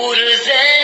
Urze